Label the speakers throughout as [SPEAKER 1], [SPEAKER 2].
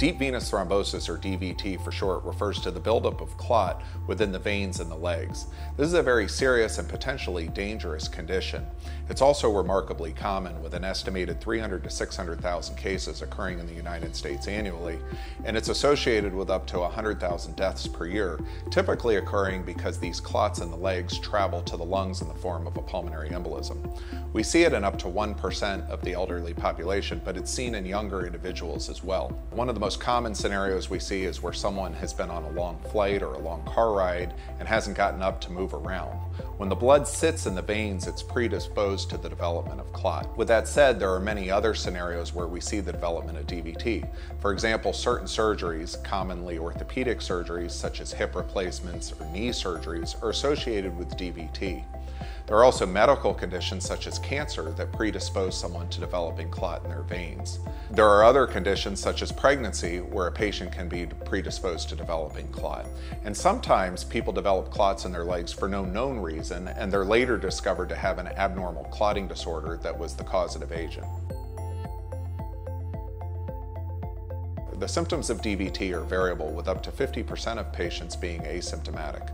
[SPEAKER 1] Deep venous thrombosis, or DVT for short, refers to the buildup of clot within the veins in the legs. This is a very serious and potentially dangerous condition. It's also remarkably common, with an estimated 300 to 600,000 cases occurring in the United States annually, and it's associated with up to 100,000 deaths per year, typically occurring because these clots in the legs travel to the lungs in the form of a pulmonary embolism. We see it in up to 1% of the elderly population, but it's seen in younger individuals as well. One of the most most common scenarios we see is where someone has been on a long flight or a long car ride and hasn't gotten up to move around. When the blood sits in the veins, it's predisposed to the development of clot. With that said, there are many other scenarios where we see the development of DVT. For example, certain surgeries, commonly orthopedic surgeries such as hip replacements or knee surgeries, are associated with DVT. There are also medical conditions such as cancer that predispose someone to developing clot in their veins. There are other conditions such as pregnancy where a patient can be predisposed to developing clot. And sometimes people develop clots in their legs for no known reason and they're later discovered to have an abnormal clotting disorder that was the causative agent. The symptoms of DVT are variable, with up to 50% of patients being asymptomatic.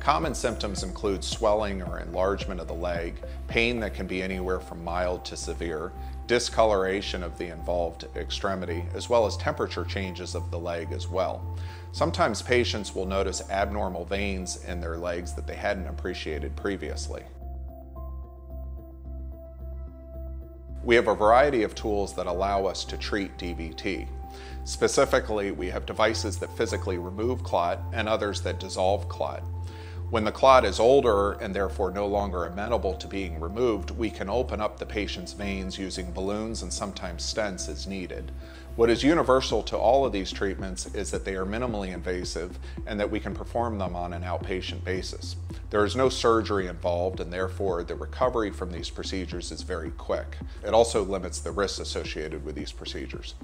[SPEAKER 1] Common symptoms include swelling or enlargement of the leg, pain that can be anywhere from mild to severe, discoloration of the involved extremity, as well as temperature changes of the leg as well. Sometimes patients will notice abnormal veins in their legs that they hadn't appreciated previously. We have a variety of tools that allow us to treat DVT. Specifically, we have devices that physically remove clot and others that dissolve clot. When the clot is older and therefore no longer amenable to being removed, we can open up the patient's veins using balloons and sometimes stents as needed. What is universal to all of these treatments is that they are minimally invasive and that we can perform them on an outpatient basis. There is no surgery involved and therefore the recovery from these procedures is very quick. It also limits the risks associated with these procedures.